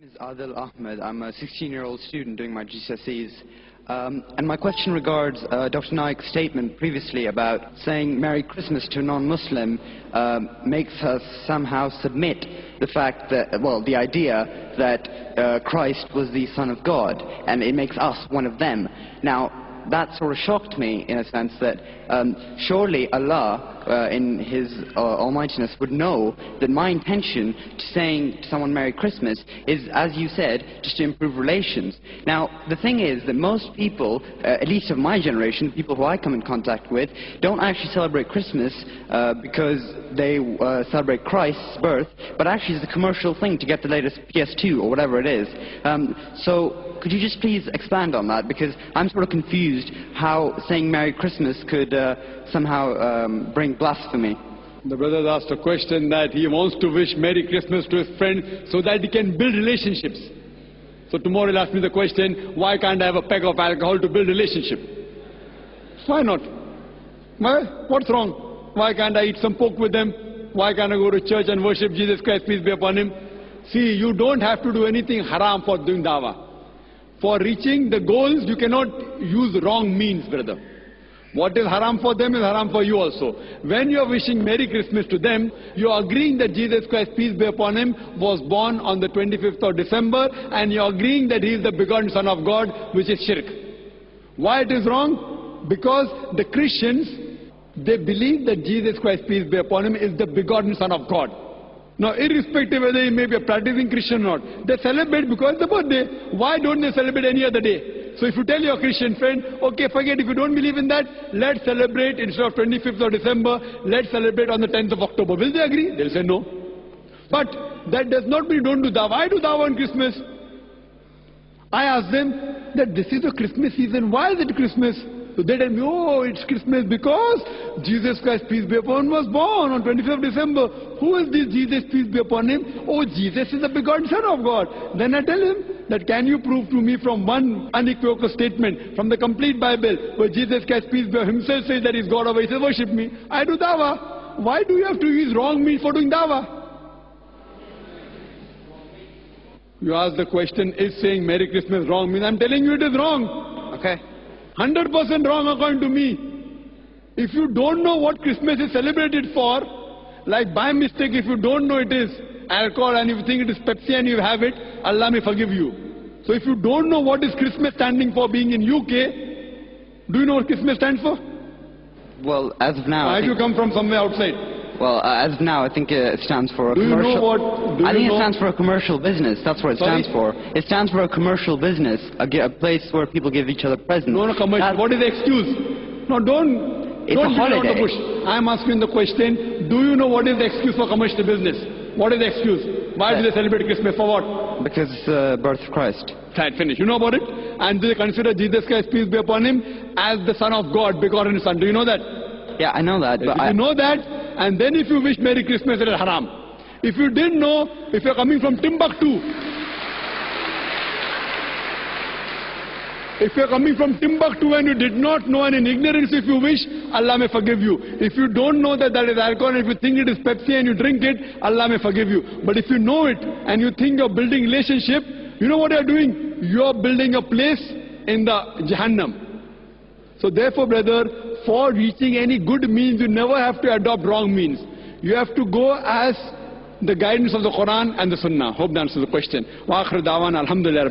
name is Adil Ahmed. I'm a 16-year-old student doing my GCSEs. Um, and my question regards uh, Dr. Naik's statement previously about saying Merry Christmas to a non-Muslim um, makes us somehow submit the fact that, well, the idea that uh, Christ was the Son of God, and it makes us one of them. Now, that sort of shocked me in a sense that um, surely Allah, uh, in His uh, almightiness, would know that my intention to saying to someone Merry Christmas is, as you said, just to improve relations. Now, the thing is that most people, uh, at least of my generation, people who I come in contact with, don't actually celebrate Christmas uh, because they uh, celebrate Christ's birth, but actually it's a commercial thing to get the latest PS2 or whatever it is. Um, so could you just please expand on that? Because I'm sort of confused how saying Merry Christmas could uh, somehow um, bring blasphemy. The brother asked a question that he wants to wish Merry Christmas to his friend so that he can build relationships. So tomorrow he'll ask me the question, why can't I have a peg of alcohol to build relationship? Why not? Why? What's wrong? Why can't I eat some pork with them? Why can't I go to church and worship Jesus Christ, peace be upon him? See, you don't have to do anything haram for doing dawah. For reaching the goals, you cannot use wrong means, brother. What is haram for them is haram for you also. When you are wishing Merry Christmas to them, you are agreeing that Jesus Christ, peace be upon him, was born on the 25th of December, and you are agreeing that he is the begotten Son of God, which is shirk. Why it is wrong? Because the Christians, they believe that Jesus Christ, peace be upon him, is the begotten Son of God. Now, irrespective whether he may be a practicing Christian or not, they celebrate because it's the birthday. Why don't they celebrate any other day? So if you tell your Christian friend, okay, forget if you don't believe in that, let's celebrate instead of 25th of December, let's celebrate on the 10th of October. Will they agree? They'll say no. But that does not mean don't do dawah. Why do dawah on Christmas? I ask them that this is the Christmas season. Why is it Christmas? So they tell me, oh, it's Christmas because Jesus Christ, peace be upon him, was born on 25th December. Who is this Jesus, peace be upon him? Oh, Jesus is the begotten Son of God. Then I tell him that can you prove to me from one unequivocal statement from the complete Bible where Jesus Christ, peace be himself says that he's God he says worship me. I do dawah. Why do you have to use wrong means for doing dawa? You ask the question, is saying Merry Christmas wrong means? I'm telling you it is wrong. Okay. 100% wrong according to me. If you don't know what Christmas is celebrated for, like by mistake if you don't know it is alcohol and you think it is Pepsi and you have it, Allah may forgive you. So if you don't know what is Christmas standing for being in UK, do you know what Christmas stands for? Well, as of now... Why do you come from somewhere outside? Well, uh, as of now, I think uh, it stands for a do commercial... You know what, I think it stands for a commercial business. That's what it Sorry? stands for. It stands for a commercial business, a, a place where people give each other presents. No, no, commercial. That's, what is the excuse? No, don't... It's don't a holiday. the bush. I'm asking the question, do you know what is the excuse for commercial business? What is the excuse? Why do they celebrate Christmas? For what? Because it's the birth of Christ. Right, finish. You know about it? And they consider Jesus Christ, peace be upon him, as the Son of God, begotten Son. Do you know that? Yeah, I know that. But if I, you know that, and then if you wish Merry Christmas, it is haram. If you didn't know, if you're coming from Timbuktu, if you're coming from Timbuktu and you did not know and in ignorance if you wish, Allah may forgive you. If you don't know that that is alcohol and if you think it is Pepsi and you drink it, Allah may forgive you. But if you know it and you think you're building relationship, you know what you're doing? You're building a place in the Jahannam. So therefore, brother, for reaching any good means, you never have to adopt wrong means. You have to go as the guidance of the Quran and the Sunnah. Hope that answers the question. Wa akhir dawan alhamdulillah.